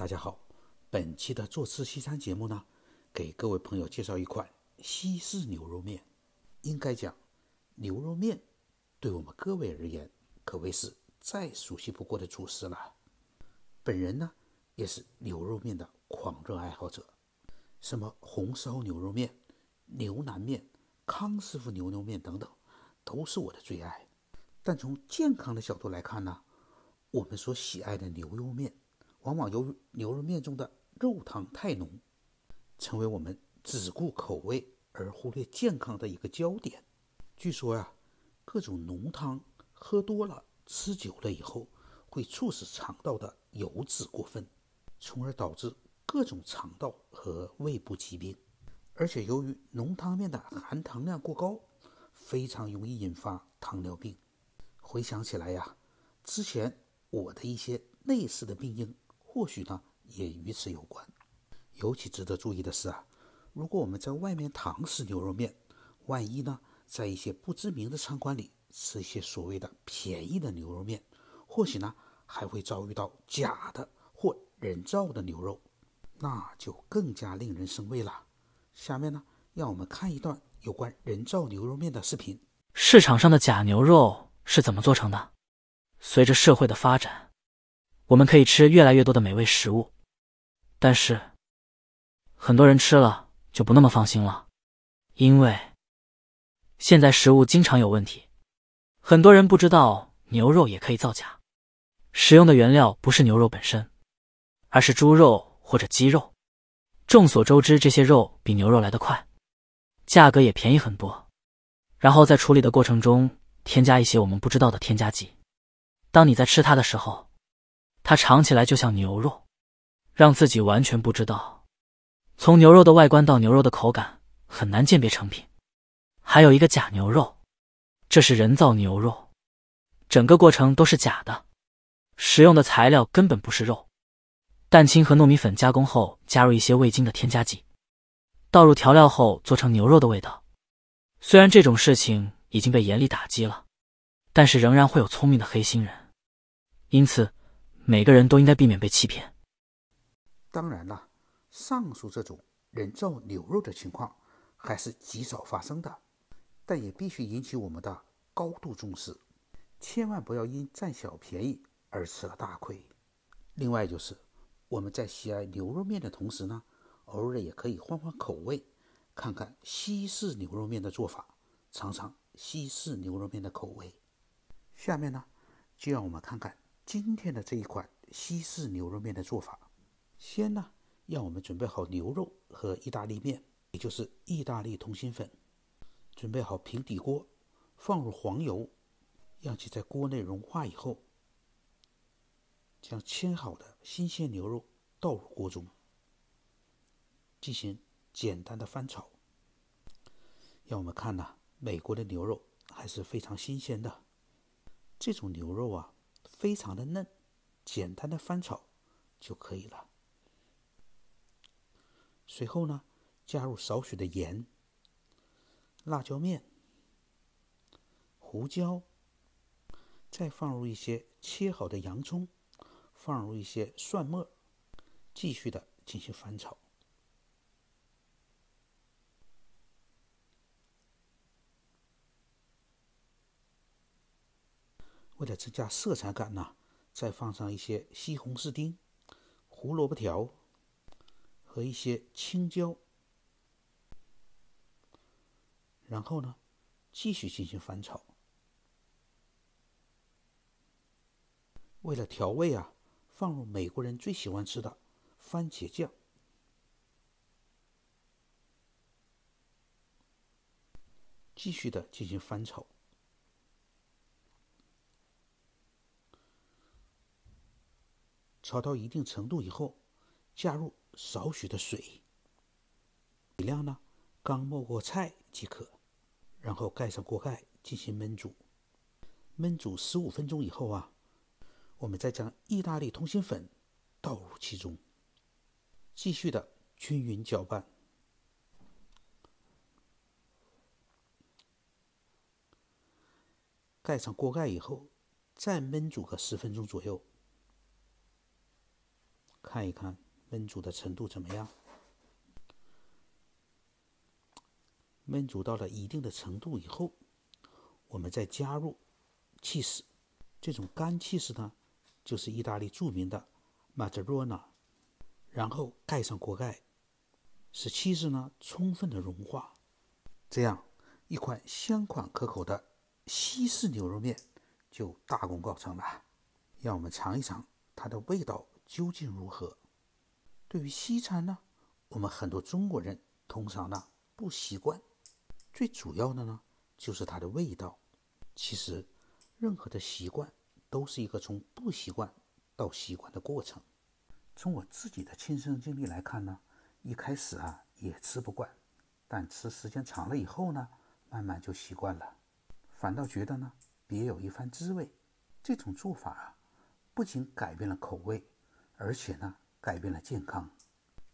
大家好，本期的坐吃西餐节目呢，给各位朋友介绍一款西式牛肉面。应该讲，牛肉面对我们各位而言，可谓是再熟悉不过的主食了。本人呢，也是牛肉面的狂热爱好者，什么红烧牛肉面、牛腩面、康师傅牛肉面等等，都是我的最爱。但从健康的角度来看呢，我们所喜爱的牛肉面。往往由于牛肉面中的肉汤太浓，成为我们只顾口味而忽略健康的一个焦点。据说呀，各种浓汤喝多了、吃久了以后，会促使肠道的油脂过分，从而导致各种肠道和胃部疾病。而且由于浓汤面的含糖量过高，非常容易引发糖尿病。回想起来呀，之前我的一些类似的病因。或许呢，也与此有关。尤其值得注意的是啊，如果我们在外面堂食牛肉面，万一呢，在一些不知名的餐馆里吃一些所谓的便宜的牛肉面，或许呢，还会遭遇到假的或人造的牛肉，那就更加令人生畏了。下面呢，让我们看一段有关人造牛肉面的视频。市场上的假牛肉是怎么做成的？随着社会的发展。我们可以吃越来越多的美味食物，但是很多人吃了就不那么放心了，因为现在食物经常有问题。很多人不知道牛肉也可以造假，使用的原料不是牛肉本身，而是猪肉或者鸡肉。众所周知，这些肉比牛肉来得快，价格也便宜很多。然后在处理的过程中添加一些我们不知道的添加剂，当你在吃它的时候。它尝起来就像牛肉，让自己完全不知道。从牛肉的外观到牛肉的口感，很难鉴别成品。还有一个假牛肉，这是人造牛肉，整个过程都是假的，使用的材料根本不是肉。蛋清和糯米粉加工后，加入一些味精的添加剂，倒入调料后做成牛肉的味道。虽然这种事情已经被严厉打击了，但是仍然会有聪明的黑心人，因此。每个人都应该避免被欺骗。当然了，上述这种人造牛肉的情况还是极少发生的，但也必须引起我们的高度重视，千万不要因占小便宜而吃了大亏。另外就是我们在喜爱牛肉面的同时呢，偶尔也可以换换口味，看看西式牛肉面的做法，尝尝西式牛肉面的口味。下面呢，就让我们看看。今天的这一款西式牛肉面的做法，先呢，让我们准备好牛肉和意大利面，也就是意大利通心粉。准备好平底锅，放入黄油，让其在锅内融化以后，将切好的新鲜牛肉倒入锅中，进行简单的翻炒。让我们看呐，美国的牛肉还是非常新鲜的，这种牛肉啊。非常的嫩，简单的翻炒就可以了。随后呢，加入少许的盐、辣椒面、胡椒，再放入一些切好的洋葱，放入一些蒜末，继续的进行翻炒。为了增加色彩感呢，再放上一些西红柿丁、胡萝卜条和一些青椒，然后呢，继续进行翻炒。为了调味啊，放入美国人最喜欢吃的番茄酱，继续的进行翻炒。炒到一定程度以后，加入少许的水，水量呢刚没过菜即可，然后盖上锅盖进行焖煮。焖煮十五分钟以后啊，我们再将意大利通心粉倒入其中，继续的均匀搅拌，盖上锅盖以后，再焖煮个十分钟左右。看一看焖煮的程度怎么样。焖煮到了一定的程度以后，我们再加入气势。这种干气势呢，就是意大利著名的马泽罗纳。然后盖上锅盖，使气势呢充分的融化，这样一款香款可口的西式牛肉面就大功告成了。让我们尝一尝它的味道究竟如何。对于西餐呢，我们很多中国人通常呢不习惯。最主要的呢，就是它的味道。其实，任何的习惯都是一个从不习惯到习惯的过程。从我自己的亲身经历来看呢，一开始啊也吃不惯，但吃时间长了以后呢，慢慢就习惯了，反倒觉得呢别有一番滋味。这种做法啊，不仅改变了口味，而且呢改变了健康。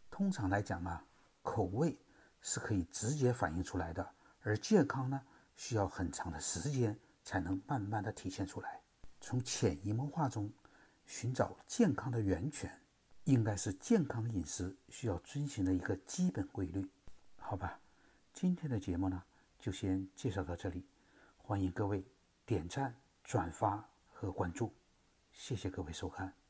通常来讲啊，口味是可以直接反映出来的。而健康呢，需要很长的时间才能慢慢的体现出来。从潜移默化中寻找健康的源泉，应该是健康饮食需要遵循的一个基本规律。好吧，今天的节目呢，就先介绍到这里。欢迎各位点赞、转发和关注，谢谢各位收看。